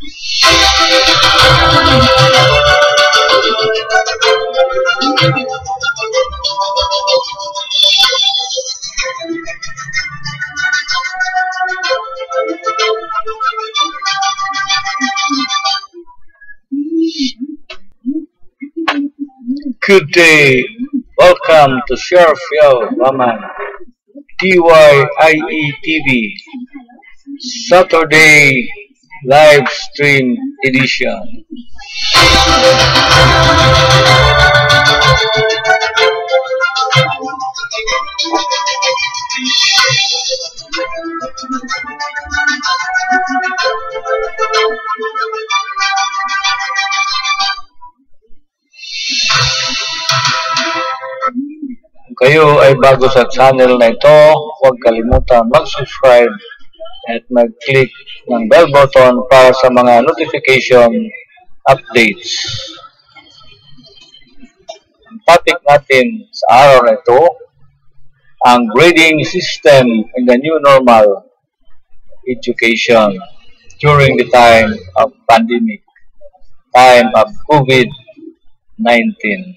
Good day. Welcome to Sheriffville Raman DYIE TV Saturday live stream edition. Kayo ay bago sa channel na ito, huwag kalimutan mag-subscribe at mag-click ng bell button para sa mga notification updates. Ang topic natin sa araw na ito, ang grading system in the new normal education during the time of pandemic, time of COVID-19.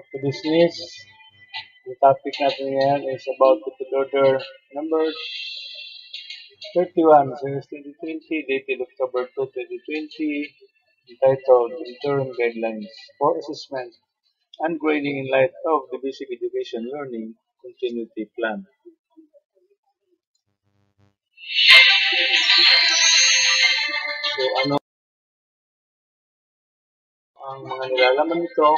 to business. The topic natin ngayon is about the order number 31, series 2020, dated October 2, 2020, entitled Interim Guidelines for Assessment and Grading in Light of the Basic Education Learning Continuity Plan. So, ano ang mga nilalaman nito?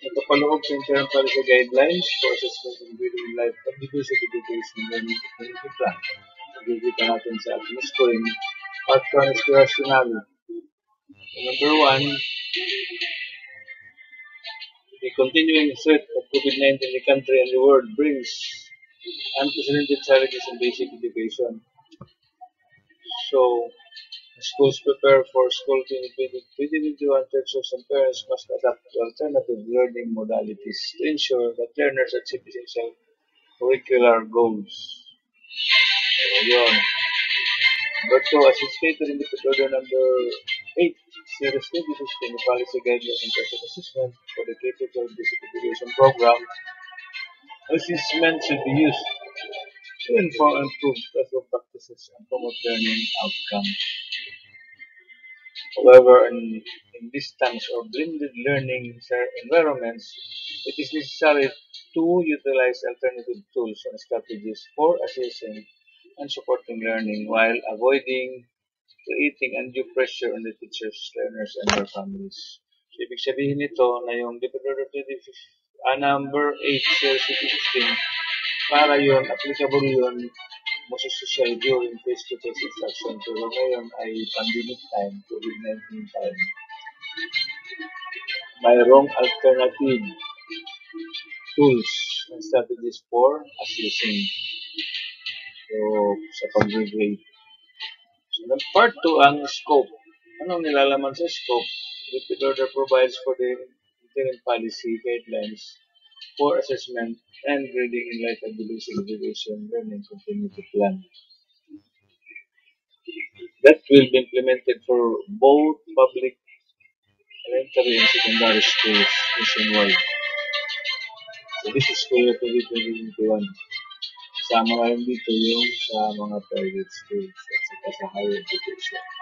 Nagpapaloob sa Interim Policy Guidelines for Assessment and Grading in Light of the Basic Education Learning Continuity Plan. Nagkikita natin sa ating scoring. Part 1 is rationale. So, number 1, the continuing threat of COVID-19 in the country and the world brings unprecedented challenges in basic education. So, schools prepare for school 2020-2021, teachers and parents must adapt to alternative learning modalities to ensure that learners achieve essential curricular goals. So, yun. As is stated in the order number 8, Series 2016, the policy guidelines and assessment for the K-12 basic education program, assessment should be used to inform and improve classroom practices and promote learning outcomes. However, in, in distance or blended learning environments, it is necessary to utilize alternative tools and strategies for assessing and supporting learning while avoiding creating undue pressure on the teachers, learners, and their families. So, ibig sabihin nito na yung Deputy 25, uh, number 8, series 2016, para yun, applicable yun, most social during face-to-face instruction. Pero ngayon ay pandemic time, COVID-19 time. Mayroong alternative tools and strategies for assessing. So, sa pag-grade. So, part 2 ang scope. Anong nilalaman sa scope? Repeat order provides for the interim policy guidelines for assessment and grading in light of the basic education learning continuity plan. That will be implemented for both public elementary and secondary schools nationwide. So this is for 2021. Kasama rin dito yung sa mga private schools at saka sa higher education.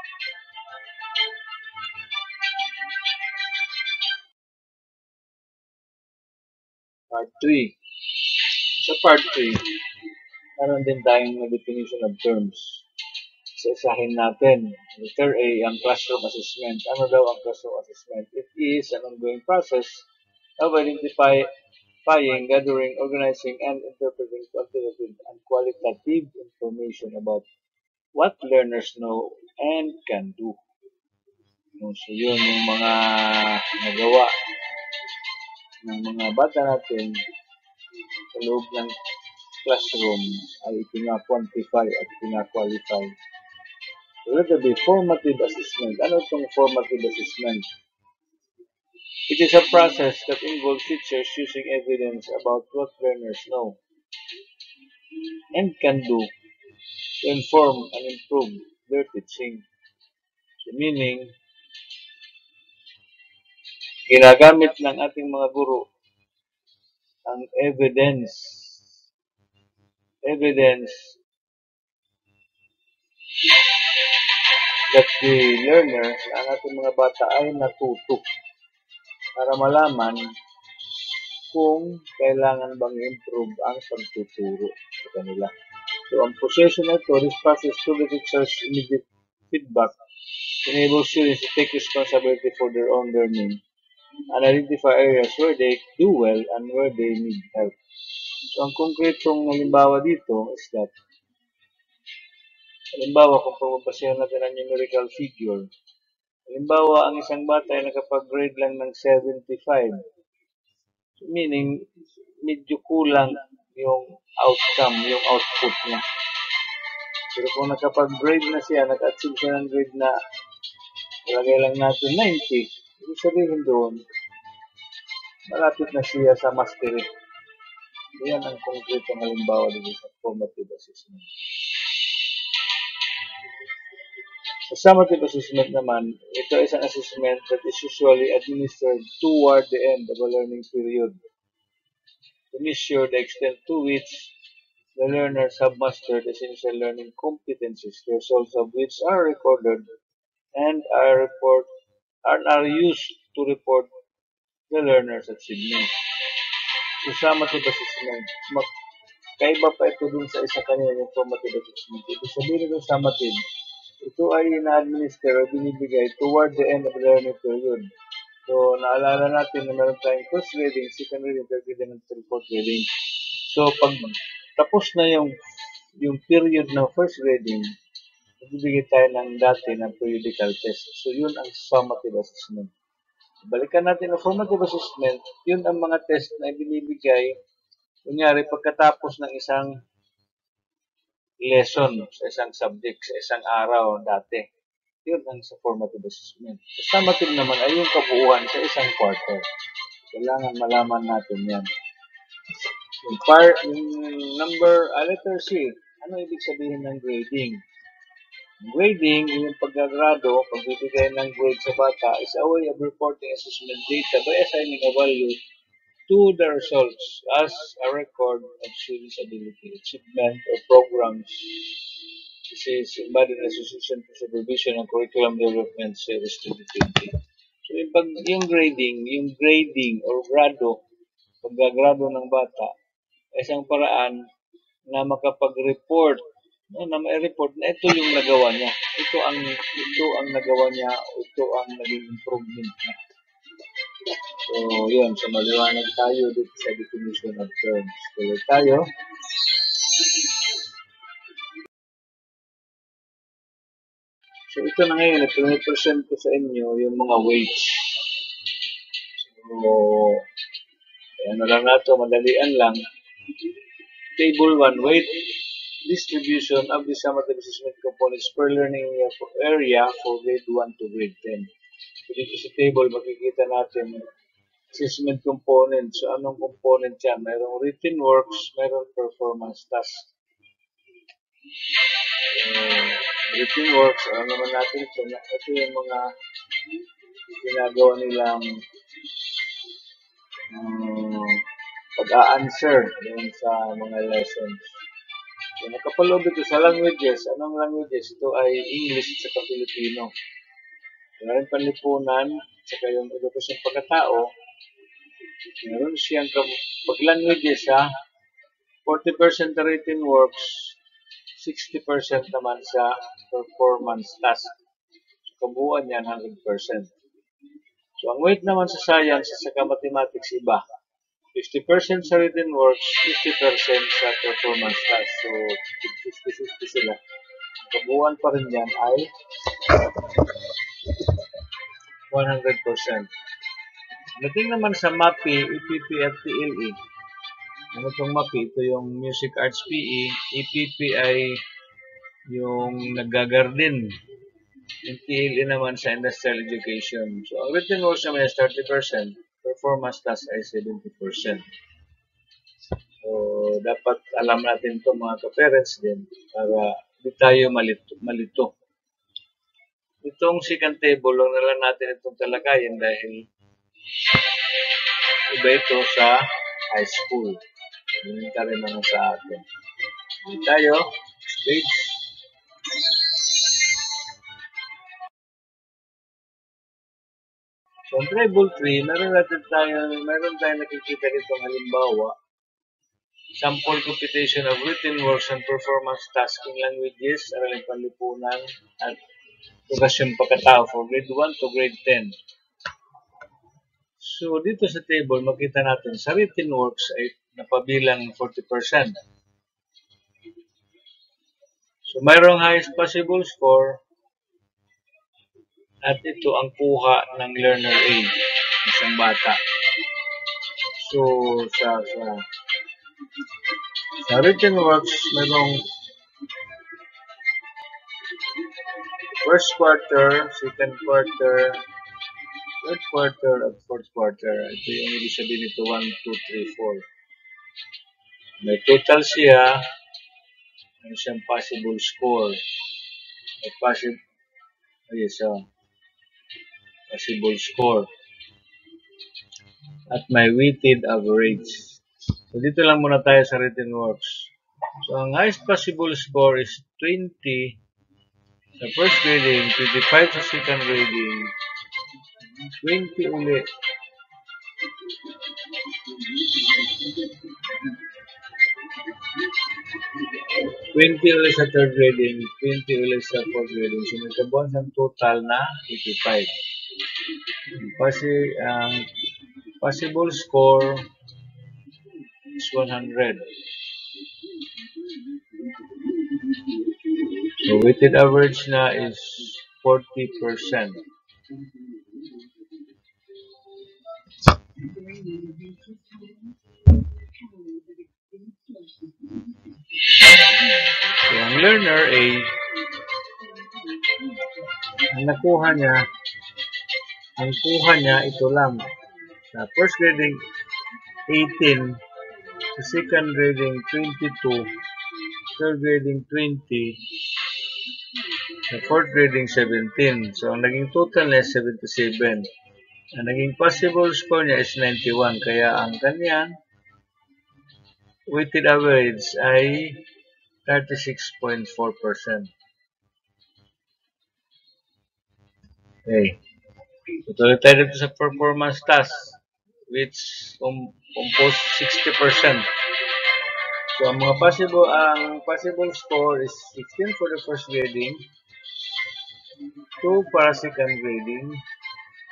Part 3. Sa part 3, meron din tayong na definition of terms. isa-isahin natin. Letter A, ang classroom assessment. Ano daw ang classroom assessment? It is an ongoing process of identifying, gathering, organizing, and interpreting quantitative and qualitative information about what learners know and can do. So, yun yung mga nagawa ng mga bata natin sa loob ng classroom ay pina-quantify at pina-qualify. Let be formative assessment. Ano itong formative assessment? It is a process that involves teachers using evidence about what learners know and can do to inform and improve their teaching. So meaning, ginagamit ng ating mga guro ang evidence. Evidence that the learner, ang ating mga bata ay natuto para malaman kung kailangan bang improve ang pagtuturo sa kanila. So, ang possession na ito, process to the teacher's immediate feedback. Enables students to take responsibility for their own learning and identify areas where they do well and where they need help. So, ang konkretong halimbawa dito is that halimbawa kung pagbabasehan natin ang numerical figure, halimbawa ang isang bata ay nakapag-grade lang ng 75, meaning medyo kulang yung outcome, yung output niya. Pero kung nakapag-grade na siya, nag-achieve siya ng grade na ilagay lang natin 90, ibig sabihin doon, malapit na siya sa mastery. Yan ang konkretong halimbawa dito sa formative assessment. Sa summative assessment naman, ito is an assessment that is usually administered toward the end of a learning period to measure the extent to which the learners have mastered essential learning competencies, the results of which are recorded and are report and are used to report the learner's achievement. So, summative assessment, mag kaiba pa ito dun sa isa kanina yung formative assessment. Ibig sabihin ng summative, ito ay ina-administer o binibigay toward the end of the learning period. So, naalala natin na meron tayong first reading, second reading, third reading, and fourth reading. So, pag tapos na yung yung period ng first reading, magbibigay tayo ng dati ng periodical test. So, yun ang summative assessment. Balikan natin ang formative assessment, yun ang mga test na binibigay, kunyari, pagkatapos ng isang lesson sa isang subject, sa isang araw dati. Yun ang sa formative assessment. Sa summative naman ay yung kabuuan sa isang quarter. Kailangan malaman natin yan. Yung, par, yung number, uh, letter C, ano ibig sabihin ng grading? Grading, yung paggagrado, pagbibigay ng grade sa bata, is a way of reporting assessment data by assigning a value to the results as a record of students' ability, achievement, or programs This is embodied Association for Supervision and Curriculum Development Series 2020. So, yung, pag, yung grading, yung grading or grado, paggagrado ng bata, isang paraan na makapag-report, no, na may report na ito yung nagawa niya. Ito ang ito ang nagawa niya, ito ang naging improvement niya. So, yun. So, maliwanag tayo dito sa definition of terms. Tuloy tayo. So, ito na ngayon, ito may present ko sa inyo yung mga weights. So, ano lang nato, madalian lang. Table 1, weight distribution of the summative assessment components per learning area for grade 1 to grade 10. So, dito sa table, makikita natin assessment components. So, anong component yan? Mayroong written works, mayroong performance task. Uh, written works, alam naman natin ito, ito yung mga ginagawa nilang um, pag-a-answer sa mga lessons. So, nakapaloob ito sa languages. Anong languages? Ito ay English at saka Filipino. Meron panlipunan, saka yung pagkatao, meron siyang pag languages ha, 40% written works, 60% naman sa performance task. So, kabuuan yan 100%. So, ang weight naman sa science at saka mathematics iba. 50% sa written works, 50% sa performance task. So, 50-50 sila. Kabuuan pa rin yan ay 100%. Dating naman sa MAPI, EPP at TLE. Ano itong MAPI? Ito yung Music Arts PE. EPP ay yung nagagarden. Yung TLE naman sa Industrial Education. So, ang written works naman is 30%. Performance task ay 70%. So, dapat alam natin ito mga ka-parents din para hindi tayo malito. malito. Itong second table, lang na lang natin itong talakayan dahil iba ito sa high school. Rin naman sa atin. Hindi tayo, stage. So, ang table 3, meron natin tayo, meron tayo nakikita dito halimbawa, sample computation of written works and performance tasking languages, araling panlipunan, at edukasyon pagkatao for grade 1 to grade 10. So, dito sa table, makita natin sa written works ay napabilang 40%. So, mayroong highest possible score at ito ang kuha ng learner A, isang bata. So, sa, sa, sa written works, mayroong first quarter, second quarter, third quarter, at fourth quarter. Ito yung ibig sabihin nito, 1, 2, 3, 4. May total siya, may siyang possible score. May possible, yes, uh, possible score. At may weighted average. So, dito lang muna tayo sa written works. So, ang highest possible score is 20 sa first grading, 25 sa second grading, 20 ulit. Twenty ulit sa third grading, 20 ulit sa fourth grading. Kabuhan sa total na 85. Kasi, ang possible score is 100. So, weighted average na is 40%. So, ang learner A, ang nakuha niya, ang kuha niya, ito lang. Sa first grading, 18. Sa second grading, 22. Third grading, 20. Sa fourth grading, 17. So, ang naging total niya is 77. Ang naging possible score niya is 91. Kaya ang kanyang weighted average ay 36.4%. Okay. Tutuloy tayo dito sa performance task which com compose 60%. So, ang mga possible, ang possible score is 16 for the first grading, 2 para second grading,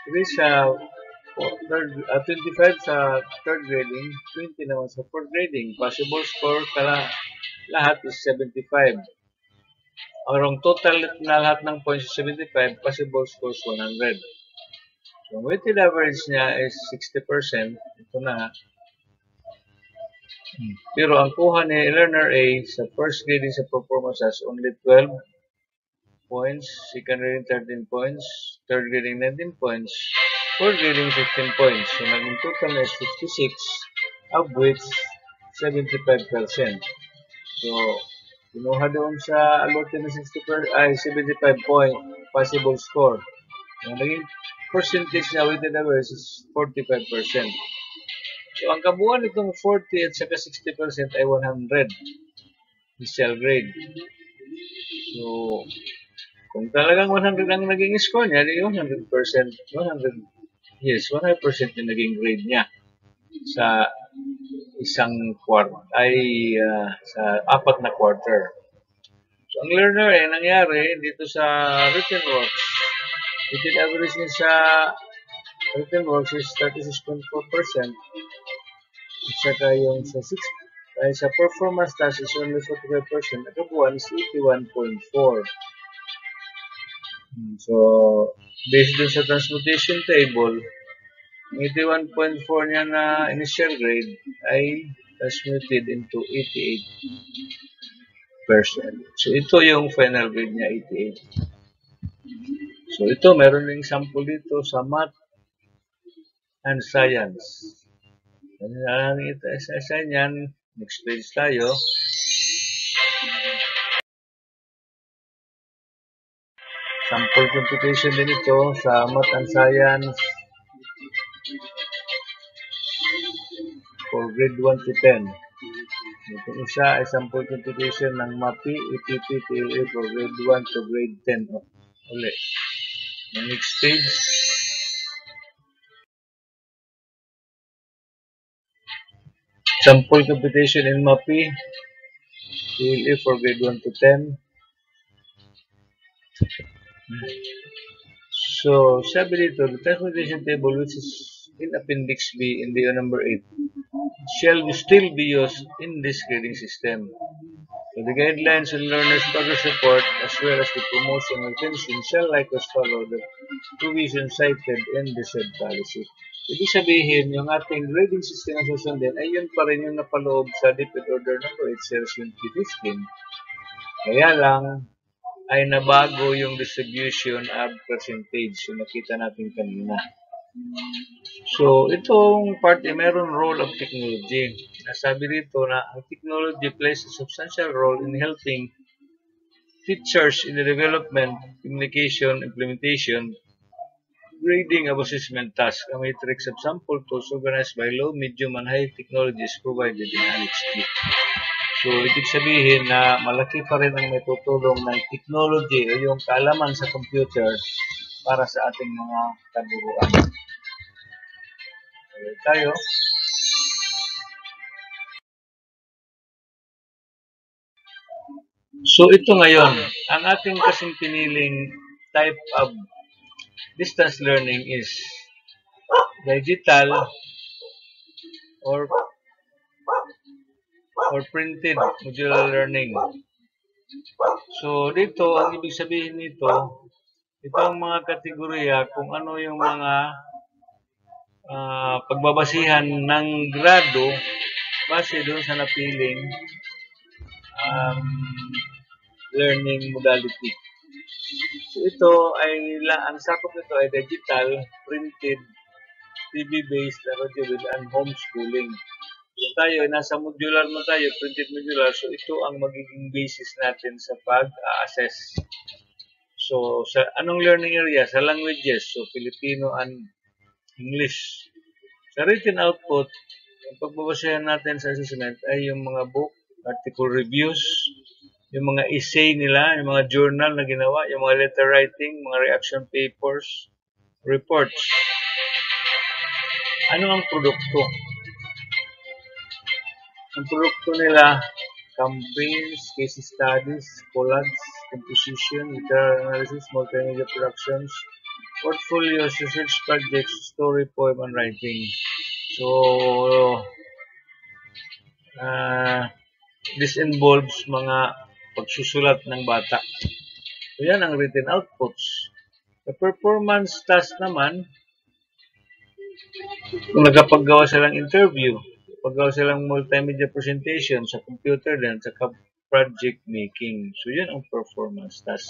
3 sa third, uh, 25 sa third grading, 20 naman sa fourth grading. Possible score kala lahat is 75. Ang total na lahat ng points is 75, possible score is 100. So, weighted average niya is 60%. Ito na. Pero ang kuha ni learner A sa first grading sa performance has only 12 points, second grading 13 points, third grading 19 points, fourth grading 15 points. So, naging total is 56, of which 75%. So, kinuha doon sa allotted na 60 ay 75 point possible score. Ang naging percentage na weighted average is 45%. So, ang kabuuan nitong 40 at saka 60% ay 100 initial grade. So, kung talagang 100 ang naging score niya, di 100%, 100, yes, 100% yung naging grade niya sa isang quarter, ay uh, sa apat na quarter. So, ang learner eh, nangyari dito sa written works, weighted average niya sa written works is 36.4%. At saka yung sa 6, ay sa performance task is only 45%. At kabuuan is 81.4. Hmm, So, based dun sa transmutation table, ang 81.4 niya na initial grade ay transmuted into 88%. So, ito yung final grade niya, 88. So, ito, meron ding sample dito sa math and science. Ano na lang ito sa yan? Next page tayo. Sample computation din ito sa math and science for grade 1 to 10. Itong isa ay sample computation ng MAPI, EPP, TLA for grade 1 to grade 10. O, uli. The next page. Sample computation in MAPI, TLA for grade 1 to 10. So, sabi dito, the transmutation table which is in Appendix B in the number 8 shall still be used in this grading system. So, the guidelines and learner's progress report as well as the promotion and retention shall likewise follow the provision cited in the said policy. Ibig sabihin, yung ating grading system na susundin ay yun pa rin yung napaloob sa DepEd Order number 8 series 2015. Kaya lang, ay nabago yung distribution of percentage yung nakita natin kanina. So, itong part ay meron role of technology. Nasabi rito na ang technology plays a substantial role in helping teachers in the development, communication, implementation, grading of assessment task. A matrix of sample tools organized by low, medium, and high technologies provided in Annex B. So, ibig sabihin na malaki pa rin ang may tutulong ng technology o yung kaalaman sa computer para sa ating mga kaguruan. Okay, tayo. So, ito ngayon, ang ating kasing piniling type of distance learning is digital or or printed modular learning. So, dito, ang ibig sabihin nito, ito ang mga kategorya kung ano yung mga ah, pagbabasihan ng grado base doon sa napiling um, learning modality. So, ito ay, ang sakop nito ay digital, printed, TV-based, radio and homeschooling. So tayo, nasa modular mo tayo, printed modular. So ito ang magiging basis natin sa pag-assess. So sa anong learning area? Sa languages. So Filipino and English. Sa written output, ang pagbabasayan natin sa assessment ay yung mga book, article reviews, yung mga essay nila, yung mga journal na ginawa, yung mga letter writing, mga reaction papers, reports. Ano ang produkto? Ang produkto nila, campaigns, case studies, collages, composition, literary analysis, multimedia productions, portfolios, research projects, story, poem, and writing. So, uh, this involves mga pagsusulat ng bata. So, yan ang written outputs. Sa performance task naman, kung nagkapaggawa silang interview, paggawa silang multimedia presentation sa computer din, sa project making. So, yun ang performance task.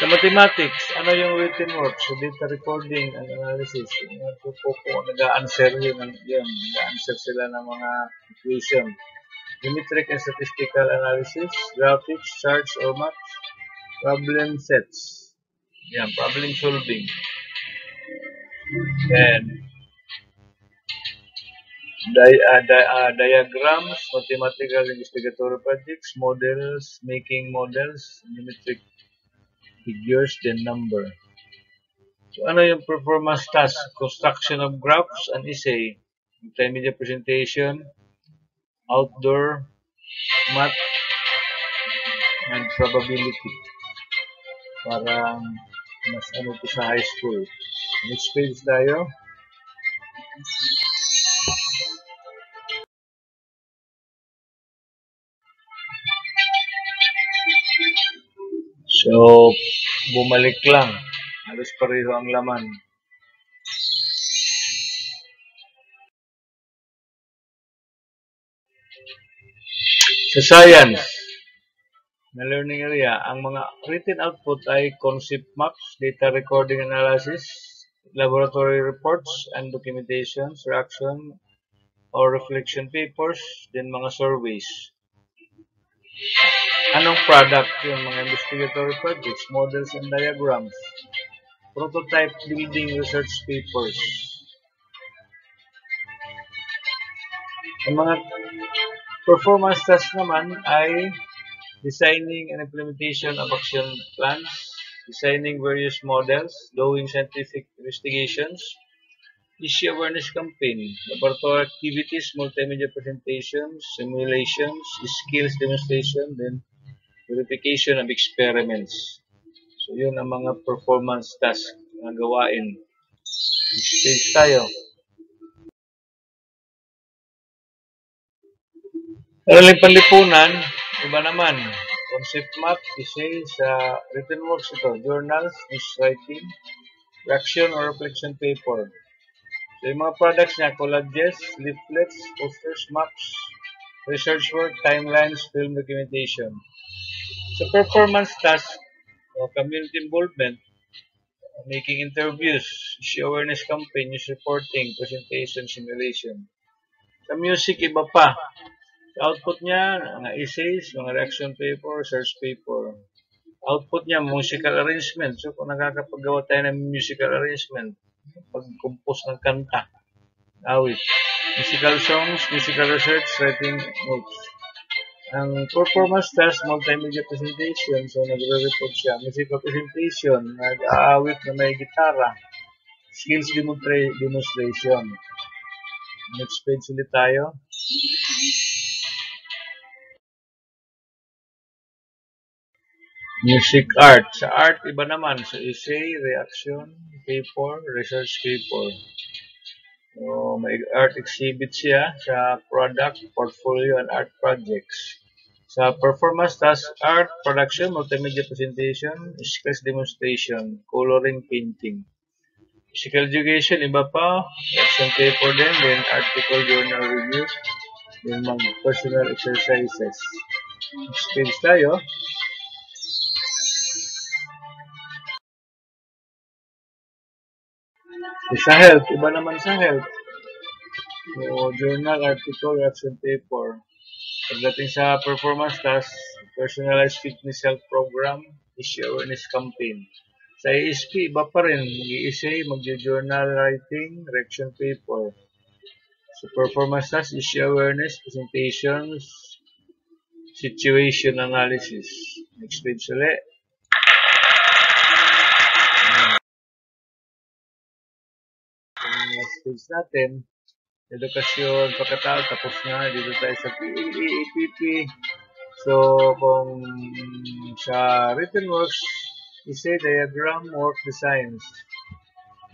Sa mathematics, ano yung written work? So, data recording and analysis. Yung po po, nag-answer yun, yun nag-answer sila ng mga equation. Geometric and statistical analysis, graphics, charts, or maps, problem sets. Yan, problem solving. Then, di uh, di uh, diagrams, mathematical investigatory projects, models, making models, geometric figures, then number. So, ano yung performance task? Construction of graphs and essay, multimedia presentation, outdoor, math, and probability. Parang mas ano to sa high school. Next page tayo. So, bumalik lang. Halos pareho ang laman. Sa science, na learning area, ang mga written output ay concept maps, data recording analysis, laboratory reports and documentations, reaction or reflection papers, then mga surveys. Anong product yung mga investigatory projects, models and diagrams, prototype building research papers. Ang mga performance tasks naman ay designing and implementation of action plans, designing various models, doing scientific investigations, issue awareness campaign, laboratory activities, multimedia presentations, simulations, skills demonstration, then verification of experiments. So, yun ang mga performance task na gawain. Next tayo. Araling panlipunan, iba naman. Concept map, essay sa written works ito. Journals, news writing, reaction or reflection paper. So, yung mga products niya, collages, leaflets, posters, maps, research work, timelines, film documentation. Sa performance task, o community involvement, making interviews, issue awareness campaign, news reporting, presentation, simulation. Sa music, iba pa. Sa output niya, mga essays, mga reaction paper, research paper. Output niya, musical arrangement. So, kung nakakapagawa tayo ng musical arrangement, pag-compose ng kanta, awit, musical songs, musical research, writing notes. Ang performance task, multimedia presentation. So, nagre-report siya. Musical presentation, nag-aawit na may gitara. Skills demonstra demonstration. Next page ulit tayo. Music art. Sa art, iba naman. So, essay, reaction, paper, research paper. So, may art exhibit siya sa product, portfolio, and art projects. Sa performance task, art, production, multimedia presentation, skills demonstration, coloring, painting. Physical education, iba pa. Reaction paper din, then article, journal review, then mag personal exercises. Page tayo. Sa health, iba naman sa health. So, journal, article, reaction paper. Pagdating sa performance task, personalized fitness health program, issue awareness campaign. Sa ASP, iba pa rin. Mag-i-essay, mag-journal writing, reaction paper. So, performance task, issue awareness, presentations, situation analysis. Next page ulit. Next page natin. Edukasyon, pagkatao, tapos na. Dito tayo sa PEPP. So, kung sa written works, essay, diagram, work designs.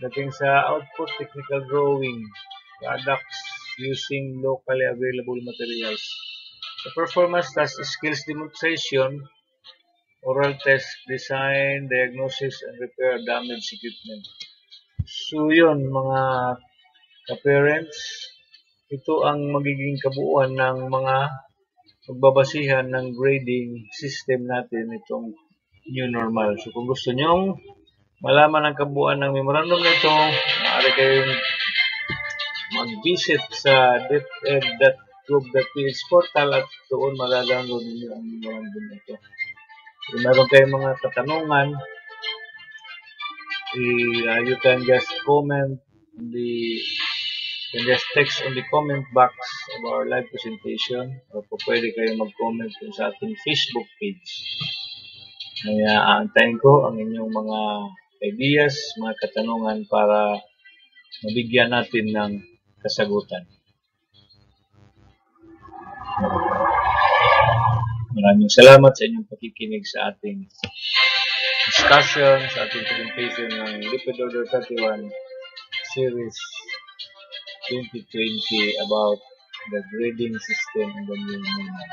Dating sa output, technical drawing, products using locally available materials. Sa performance task, skills demonstration, oral test, design, diagnosis, and repair damaged equipment. So, yun, mga ka-parents, ito ang magiging kabuuan ng mga magbabasihan ng grading system natin itong new normal. So, kung gusto nyong malaman ang kabuuan ng memorandum nito, maaari kayong mag-visit sa defed.gov.ph portal at doon magadownload ninyo ang memorandum nito. Kung meron kayong mga katanungan, uh, you can just comment the can just text on the comment box of our live presentation o po pwede kayo mag-comment sa ating Facebook page. Kaya aantayin ko ang inyong mga ideas, mga katanungan para mabigyan natin ng kasagutan. Maraming salamat sa inyong pakikinig sa ating discussion, sa ating presentation ng Lipid Order 31 Series 2020 about the grading system in the new movement.